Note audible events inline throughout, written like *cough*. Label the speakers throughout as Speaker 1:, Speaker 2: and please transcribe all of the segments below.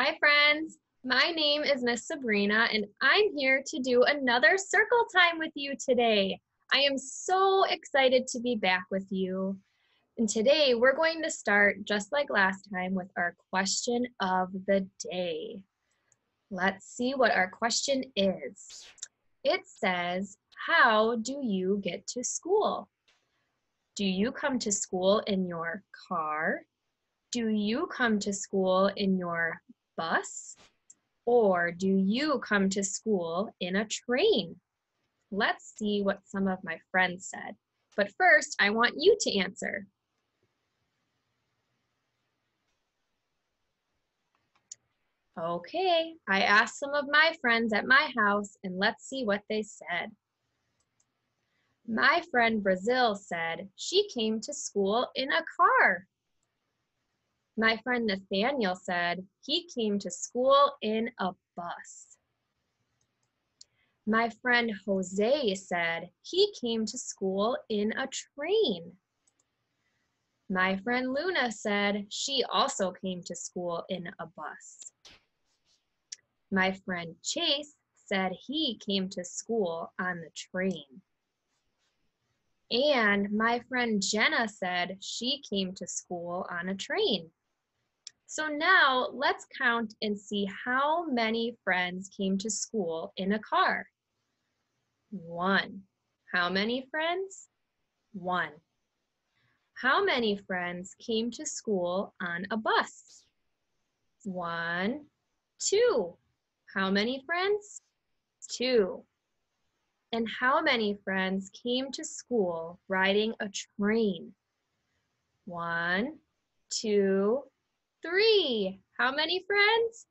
Speaker 1: Hi, friends. My name is Miss Sabrina, and I'm here to do another circle time with you today. I am so excited to be back with you. And today we're going to start, just like last time, with our question of the day. Let's see what our question is. It says, How do you get to school? Do you come to school in your car? Do you come to school in your bus? Or do you come to school in a train? Let's see what some of my friends said. But first, I want you to answer. Okay, I asked some of my friends at my house and let's see what they said. My friend Brazil said she came to school in a car. My friend Nathaniel said he came to school in a bus. My friend Jose said he came to school in a train. My friend Luna said she also came to school in a bus. My friend Chase said he came to school on the train. And my friend Jenna said she came to school on a train. So now let's count and see how many friends came to school in a car. One. How many friends? One. How many friends came to school on a bus? One, two. How many friends? Two. And how many friends came to school riding a train? One, two, Three. How many friends?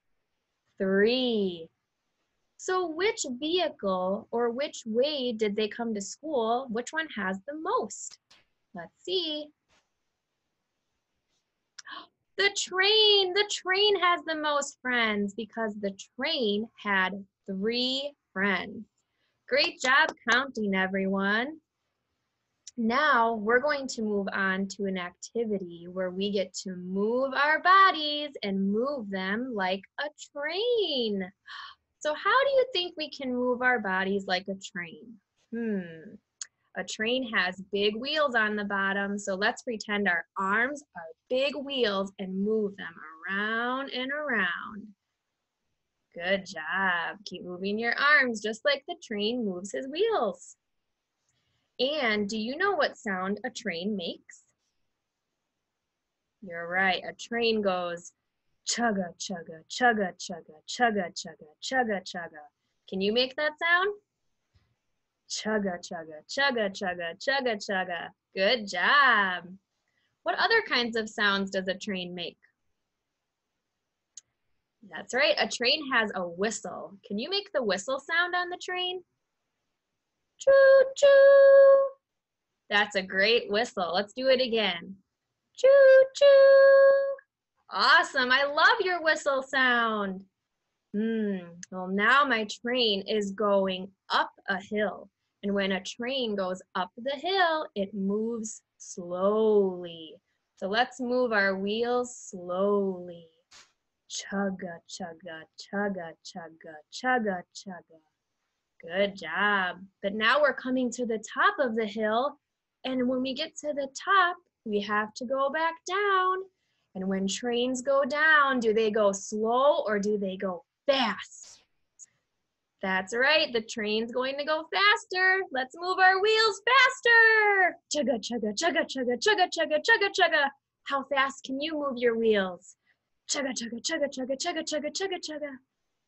Speaker 1: Three. So which vehicle or which way did they come to school? Which one has the most? Let's see. *gasps* The train, the train has the most friends because the train had three friends. Great job counting, everyone. Now we're going to move on to an activity where we get to move our bodies and move them like a train. So how do you think we can move our bodies like a train? Hmm, a train has big wheels on the bottom, so let's pretend our arms are big wheels and move them around and around. Good job. Keep moving your arms just like the train moves his wheels. And do you know what sound a train makes? You're right, a train goes chugga, chugga, chugga, chugga, chugga, chugga, chugga, chugga. Can you make that sound? Chugga, chugga, chugga, chugga, chugga, chugga. Good job. What other kinds of sounds does a train make? That's right, a train has a whistle. Can you make the whistle sound on the train? Choo choo. That's a great whistle. Let's do it again. Choo choo. Awesome. I love your whistle sound. Hmm. Well, now my train is going up a hill. And when a train goes up the hill, it moves slowly. So let's move our wheels slowly. Chugga, chugga, chugga, chugga, chugga, chugga. Good job. But now we're coming to the top of the hill. And when we get to the top, we have to go back down. And when trains go down, do they go slow or do they go fast? That's right, the train's going to go faster. Let's move our wheels faster. Chugga, chugga, chugga, chugga, chugga, chugga, chugga, chugga. How fast can you move your wheels? Chugga, chugga, chugga, chugga, chugga, chugga, chugga, chugga.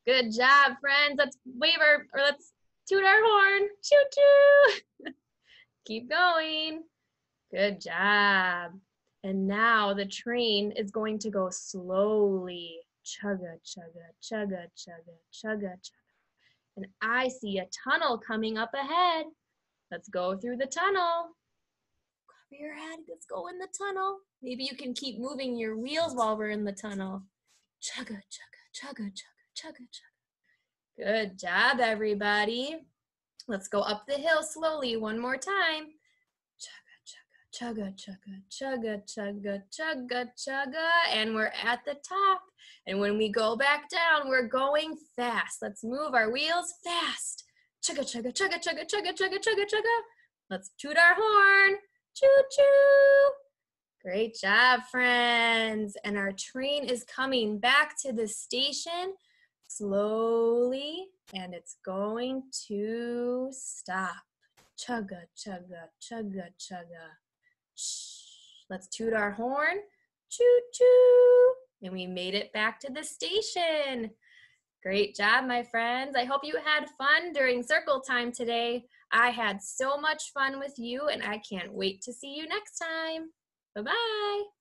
Speaker 1: Good job, friends. Let's wave our, or let's toot our horn. Choo choo. *laughs* Keep going. Good job. And now the train is going to go slowly. Chugga, chugga, chugga, chugga, chugga, chugga. And I see a tunnel coming up ahead. Let's go through the tunnel. Cover your head. Let's go in the tunnel. Maybe you can keep moving your wheels while we're in the tunnel. Chugga, chugga, chugga, chugga, chugga, chugga. Good job, everybody. Let's go up the hill slowly one more time. Chugga, chugga, chugga, chugga, chugga, chugga, chugga. And we're at the top. And when we go back down, we're going fast. Let's move our wheels fast. Chugga, chugga, chugga, chugga, chugga, chugga, chugga, chugga. Let's toot our horn. Choo choo. Great job, friends. And our train is coming back to the station slowly, and it's going to stop. Chugga, chugga, chugga, chugga. Shh. Let's toot our horn. Choo choo. And we made it back to the station. Great job, my friends. I hope you had fun during circle time today. I had so much fun with you, and I can't wait to see you next time. Bye bye.